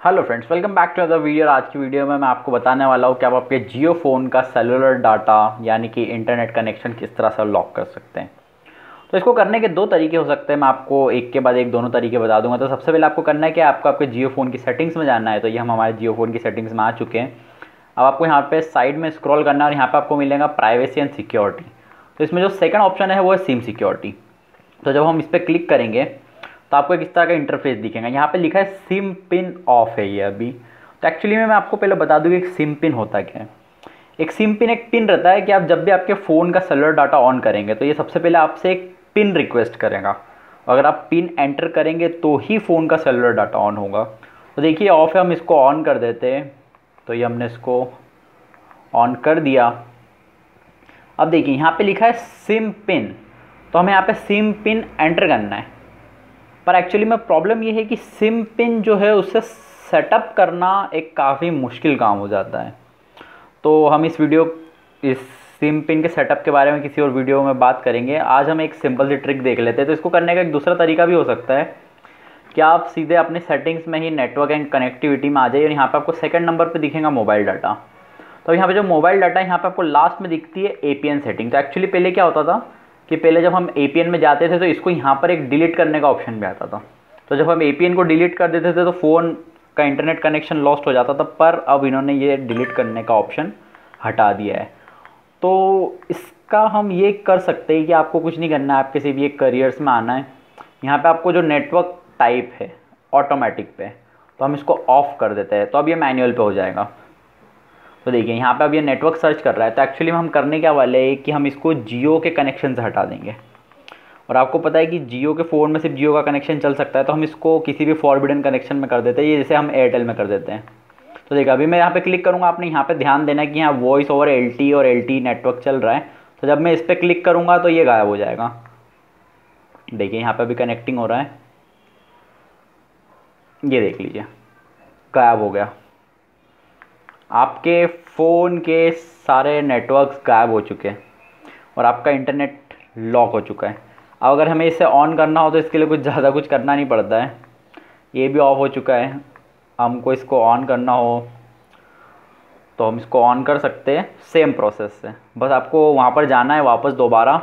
Hello friends welcome back to other video आज की video में मैं आपको बताने वाला हूँ कि आप आपके जियो फ़ोन का सेलुलर डाटा यानी कि इंटरनेट कनेक्शन किस तरह से लॉक कर सकते हैं। तो इसको करने के दो तरीके हो सकते हैं, मैं आपको एक के बाद एक दोनों तरीके बता दूँगा। तो सबसे पहले आपको करना है कि आपको आपके जियो फ़ोन की सेटिंग्स में जाना है तो ये हम हमारे जियो फ़ोन की सेटिंग्स में आ चुके हैं। अब आपको यहाँ पर साइड में स्क्रॉल करना है और यहाँ पर आपको मिलेगा प्राइवेसी एंड सिक्योरिटी तो इसमें जो सेकेंड ऑप्शन है, वो है सिम सिक्योरिटी तो जब हम इस पर क्लिक करेंगे तो आपको एक इस तरह का इंटरफेस दिखेगा? यहाँ पे लिखा है सिम पिन ऑफ़ है ये अभी। तो एक्चुअली में मैं आपको पहले बता दूँ कि सिम पिन होता क्या है। एक सिम पिन एक पिन रहता है कि आप जब भी आपके फ़ोन का सेलुलर डाटा ऑन करेंगे तो ये सबसे पहले आपसे एक पिन रिक्वेस्ट करेगा। अगर आप पिन एंटर करेंगे तो ही फ़ोन का सेलुलर डाटा ऑन होगा। तो देखिए ऑफ़ है, हम इसको ऑन कर देते हैं। तो ये हमने इसको ऑन कर दिया। अब देखिए, यहाँ पे लिखा है सिम पिन तो हमें यहाँ पे सिम पिन एंटर करना है। पर एक्चुअली में प्रॉब्लम ये है कि सिम पिन जो है उससे सेटअप करना एक काफ़ी मुश्किल काम हो जाता है। तो हम इस वीडियो इस सिम पिन के सेटअप के बारे में किसी और वीडियो में बात करेंगे। आज हम एक सिंपल सी ट्रिक देख लेते हैं। तो इसको करने का एक दूसरा तरीका भी हो सकता है। कि आप सीधे अपने सेटिंग्स में ही नेटवर्क एंड कनेक्टिविटी में आ जाइए और यहाँ पर आपको सेकंड नंबर पर दिखेगा मोबाइल डाटा तो यहाँ पे जो मोबाइल डाटा है, यहाँ पे आपको लास्ट में दिखती है एपीएन सेटिंग तो एक्चुअली पहले क्या होता था? कि पहले जब हम एपीएन में जाते थे तो इसको यहाँ पर एक डिलीट करने का ऑप्शन भी आता था। तो जब हम एपीएन को डिलीट कर देते थे तो फ़ोन का इंटरनेट कनेक्शन लॉस्ट हो जाता था, पर अब इन्होंने ये डिलीट करने का ऑप्शन हटा दिया है। तो इसका हम ये कर सकते हैं कि आपको कुछ नहीं करना है आप किसी भी एक करियर्स में आना है। यहाँ पे आपको जो नेटवर्क टाइप है ऑटोमेटिक पे तो हम इसको ऑफ़ कर देते हैं। तो अब ये मैनुअल पे हो जाएगा। तो देखिए, यहाँ पे अब ये नेटवर्क सर्च कर रहा है तो एक्चुअली हम करने क्या वाले हैं, कि हम इसको जियो के कनेक्शन से हटा देंगे। और आपको पता है कि जियो के फ़ोन में सिर्फ़ जियो का कनेक्शन चल सकता है तो हम इसको किसी भी फॉरबिडन कनेक्शन में कर देते हैं, ये जैसे हम एयरटेल में कर देते हैं। तो देखिए, अभी मैं यहाँ पे क्लिक करूँगा, आपने यहाँ पे ध्यान देना कि यहाँ वॉइस ओवर एल और एल नेटवर्क चल रहा है। तो जब मैं इस पर क्लिक करूँगा तो ये गायब हो जाएगा। देखिए, यहाँ पर अभी कनेक्टिंग हो रहा है। ये देख लीजिए, गायब हो गया। आपके फ़ोन के सारे नेटवर्क्स गायब हो चुके हैं और आपका इंटरनेट लॉक हो चुका है। अब अगर हमें इसे ऑन करना हो तो इसके लिए कुछ ज़्यादा कुछ करना नहीं पड़ता है। ये भी ऑफ़ हो चुका है। हमको इसको ऑन करना हो तो हम इसको ऑन कर सकते हैं। सेम प्रोसेस से। बस आपको वहाँ पर जाना है वापस दोबारा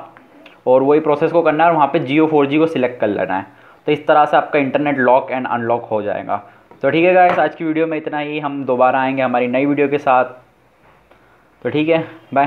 और वही प्रोसेस को करना है और वहाँ पे जियो फोर जी को सिलेक्ट कर लेना है। तो इस तरह से आपका इंटरनेट लॉक एंड अनलॉक हो जाएगा। तो ठीक है गाइस आज की वीडियो में इतना ही। हम दोबारा आएँगे हमारी नई वीडियो के साथ। तो ठीक है बाय